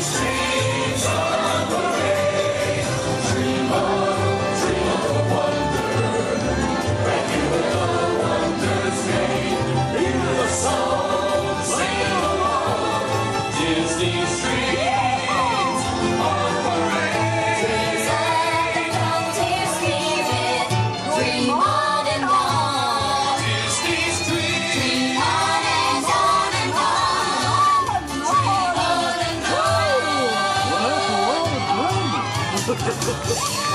see. Ha ha ha!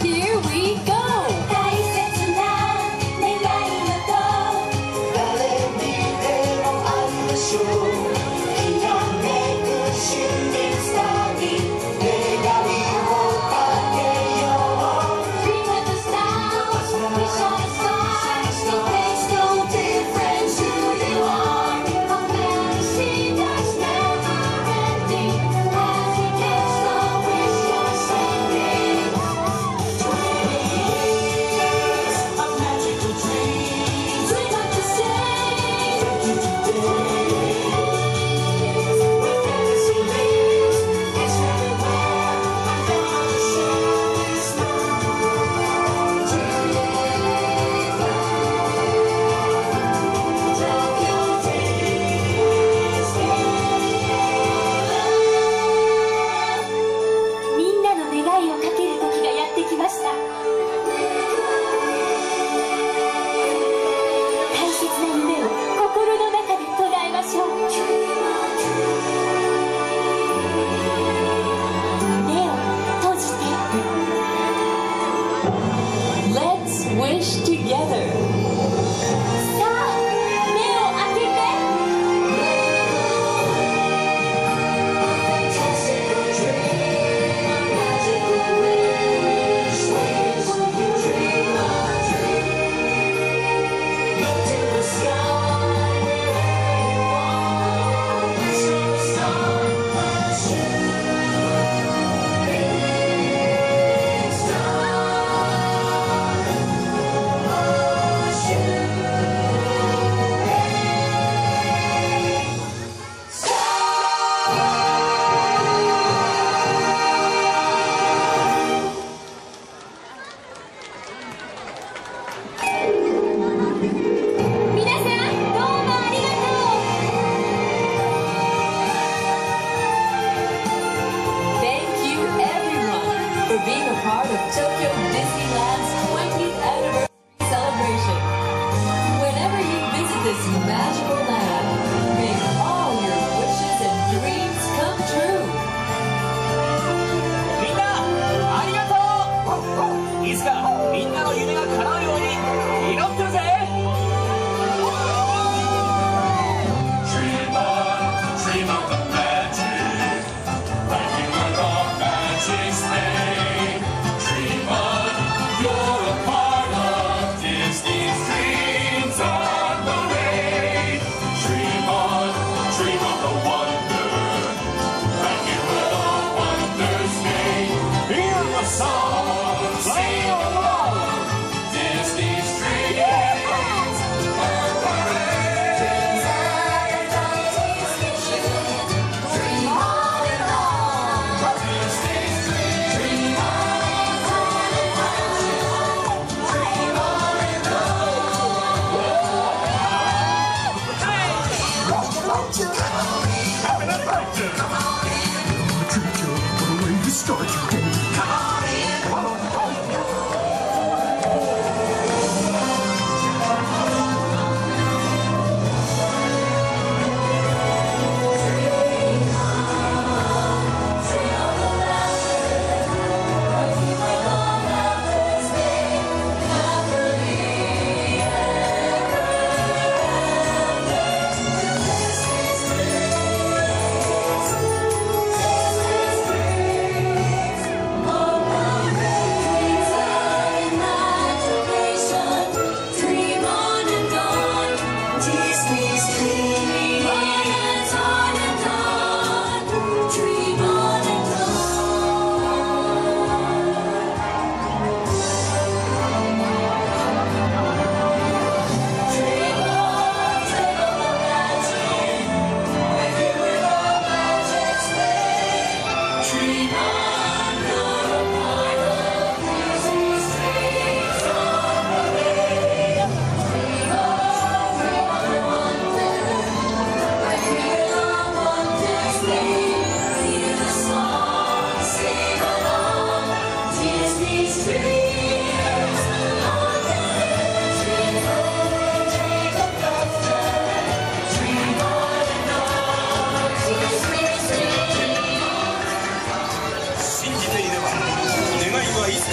Here we go!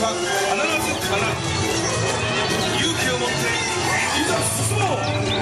は必ず叶う勇気を持っていざ進もう。